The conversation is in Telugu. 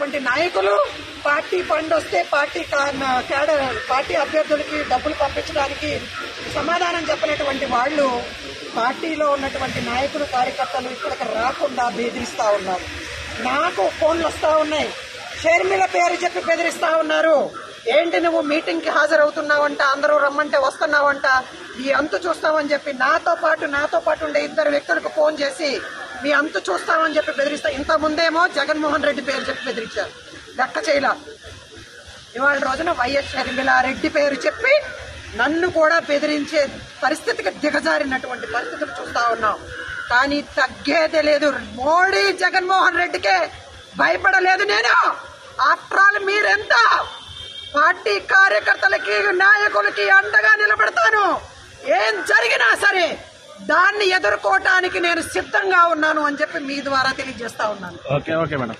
ఉన్నటువంటి నాయకులు పార్టీ ఫండ్ వస్తే పార్టీ కా- క్యాడర్ పార్టీ అభ్యర్థులకి డబ్బులు పంపించడానికి సమాధానం చెప్పినటువంటి వాళ్ళు పార్టీలో ఉన్నటువంటి నాయకులు కార్యకర్తలు ఇక్కడికి రాకుండా బెదిరిస్తూ ఉన్నారు. నాకు ఫోన్లు వస్తూ ఉన్నాయి. షర్మిల పేరు చెప్పి బెదిరిస్తా ఉన్నారు. ఏంటి నువ్వు మీటింగ్కి హాజరవుతున్నావంట అందరూ రమ్మంటే వస్తున్నావంట ఈ అంతు చూస్తామని చెప్పి నాతో పాటు నాతో పాటు ఉండే ఇద్దరు వ్యక్తులకు ఫోన్ చేసి మీ అంతు చూస్తామని చెప్పి బెదిరిస్తా. ఇంత ముందేమో జగన్మోహన్ రెడ్డి పేరు చెప్పి బెదిరించారు. లెక్క చేయలా. ఇవాళ రోజున వైఎస్ షర్మిలారెడ్డి పేరు చెప్పి నన్ను కూడా బెదిరించే పరిస్థితికి దిగజారినటువంటి పరిస్థితులు చూస్తా ఉన్నాం. కానీ తగ్గేదే లేదు. మోడీ జగన్మోహన్ రెడ్డికే భయపడలేదు నేను. ఆఫ్టర్ మీరెంత? పార్టీ కార్యకర్తలకి నాయకులకి అండగా నిలబడతాను. ఏం జరిగినా సరే దాన్ని ఎదుర్కోవటానికి నేను సిద్ధంగా ఉన్నాను అని చెప్పి మీ ద్వారా తెలియజేస్తా ఉన్నాను. Okay okay madam.